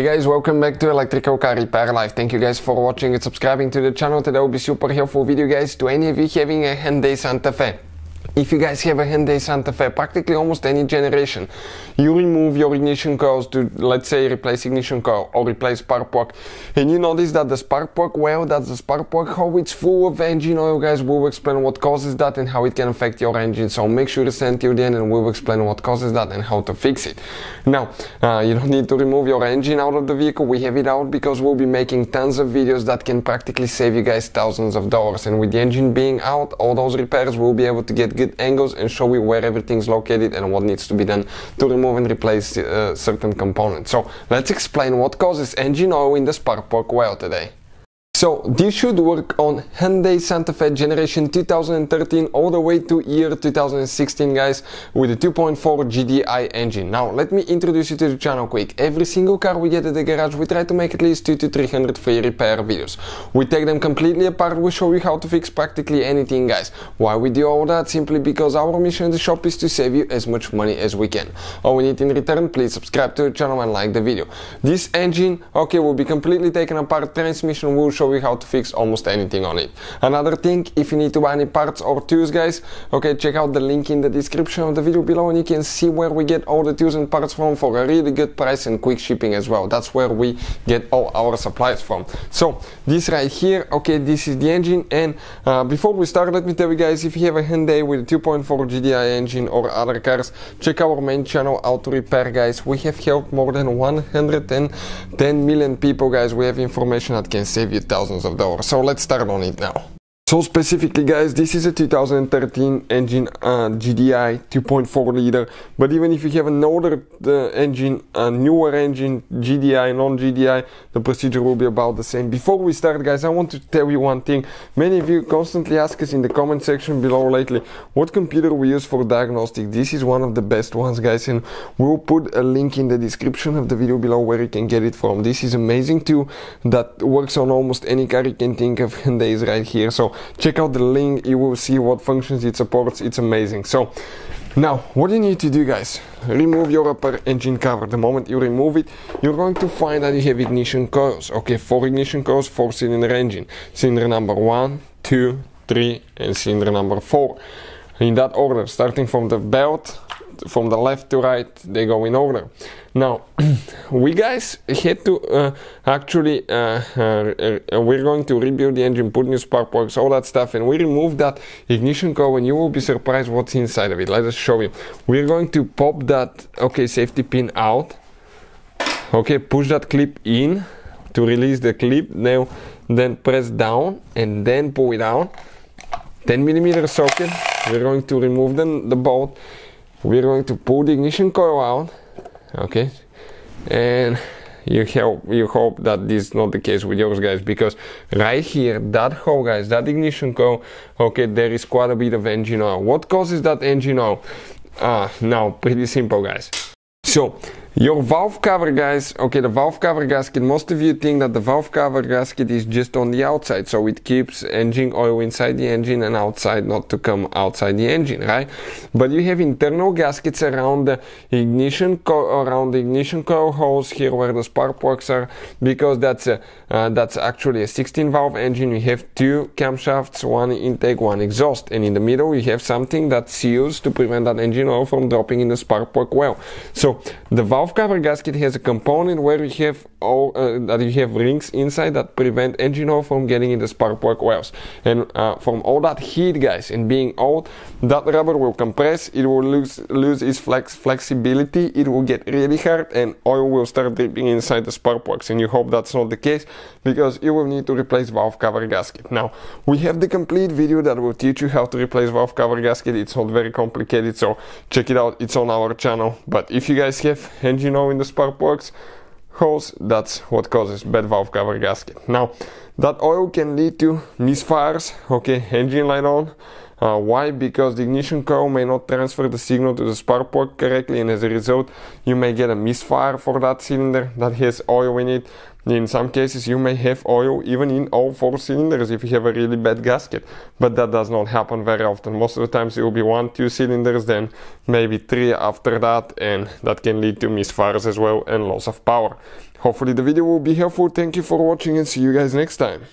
Hey guys, welcome back to Electrical Car Repair Live. Thank you guys for watching and subscribing to the channel. Today will be super helpful video guys to any of you having a Hyundai Santa Fe. If you guys have a Hyundai Santa Fe, practically almost any generation, you remove your ignition coils to, let's say, replace ignition coil or replace spark plug, and you notice that the spark plug, well, that's the spark plug, how it's full of engine oil, guys. We'll explain what causes that and how it can affect your engine. So make sure to stay till the end and we'll explain what causes that and how to fix it. Now, uh, you don't need to remove your engine out of the vehicle. We have it out because we'll be making tons of videos that can practically save you guys thousands of dollars. And with the engine being out, all those repairs will be able to get good angles and show you where everything's located and what needs to be done to remove and replace uh, certain components. So let's explain what causes engine oil in the spark plug well today. So this should work on Hyundai Santa Fe generation 2013 all the way to year 2016 guys with a 2.4 GDI engine. Now let me introduce you to the channel quick. Every single car we get at the garage we try to make at least 2 to 300 free repair videos. We take them completely apart, we show you how to fix practically anything guys. Why we do all that? Simply because our mission in the shop is to save you as much money as we can. All we need in return, please subscribe to the channel and like the video. This engine, okay, will be completely taken apart, transmission will show you how to fix almost anything on it. Another thing, if you need to buy any parts or tools guys, okay, check out the link in the description of the video below and you can see where we get all the tools and parts from for a really good price and quick shipping as well. That's where we get all our supplies from. So this right here, okay, this is the engine and uh, before we start, let me tell you guys, if you have a Hyundai with a 2.4 GDI engine or other cars, check our main channel, Auto Repair guys. We have helped more than 110 million people guys. We have information that can save you thousands of dollars. So let's start on it now. So specifically guys, this is a 2013 engine uh, GDI 2.4 liter, but even if you have an older uh, engine, a newer engine, GDI, non-GDI, the procedure will be about the same. Before we start guys, I want to tell you one thing. Many of you constantly ask us in the comment section below lately, what computer we use for diagnostic. This is one of the best ones guys and we'll put a link in the description of the video below where you can get it from. This is amazing tool that works on almost any car you can think of and is right here. So check out the link you will see what functions it supports it's amazing. So now what you need to do guys? Remove your upper engine cover. The moment you remove it you're going to find that you have ignition coils. Okay four ignition coils four cylinder engine. Cylinder number one two three and cylinder number four. In that order starting from the belt from the left to right they go in order. Now we guys had to uh, actually uh, uh, uh, we're going to rebuild the engine put new spark plugs all that stuff and we remove that ignition coil and you will be surprised what's inside of it. Let us show you. We're going to pop that okay safety pin out. Okay push that clip in to release the clip. Now then press down and then pull it out. 10 millimeter socket we're going to remove the, the bolt we're going to pull the ignition coil out okay? And you hope you hope that this is not the case with yours guys because right here that hole guys that ignition coil okay there is quite a bit of engine oil. What causes that engine oil? Uh now pretty simple guys. So your valve cover guys, okay the valve cover gasket, most of you think that the valve cover gasket is just on the outside so it keeps engine oil inside the engine and outside not to come outside the engine, right? But you have internal gaskets around the ignition around the ignition coil holes here where the spark plugs are because that's a uh, that's actually a 16 valve engine. You have two camshafts, one intake, one exhaust and in the middle you have something that seals to prevent that engine oil from dropping in the spark plug well. So the valve valve cover gasket has a component where you have all uh, that you have rings inside that prevent engine oil from getting in the spark plug wells. And uh, from all that heat, guys, and being old, that rubber will compress. It will lose lose its flex flexibility. It will get really hard, and oil will start dripping inside the spark plugs. And you hope that's not the case because you will need to replace valve cover gasket. Now we have the complete video that will teach you how to replace valve cover gasket. It's not very complicated, so check it out. It's on our channel. But if you guys have engine oil in the spark plugs holes, that's what causes bad valve cover gasket. Now, that oil can lead to misfires, okay, engine light on. Uh, why? Because the ignition coil may not transfer the signal to the spark plug correctly and as a result you may get a misfire for that cylinder that has oil in it. In some cases, you may have oil even in all four cylinders if you have a really bad gasket, but that does not happen very often. Most of the times it will be one, two cylinders, then maybe three after that, and that can lead to misfires as well and loss of power. Hopefully the video will be helpful. Thank you for watching and see you guys next time.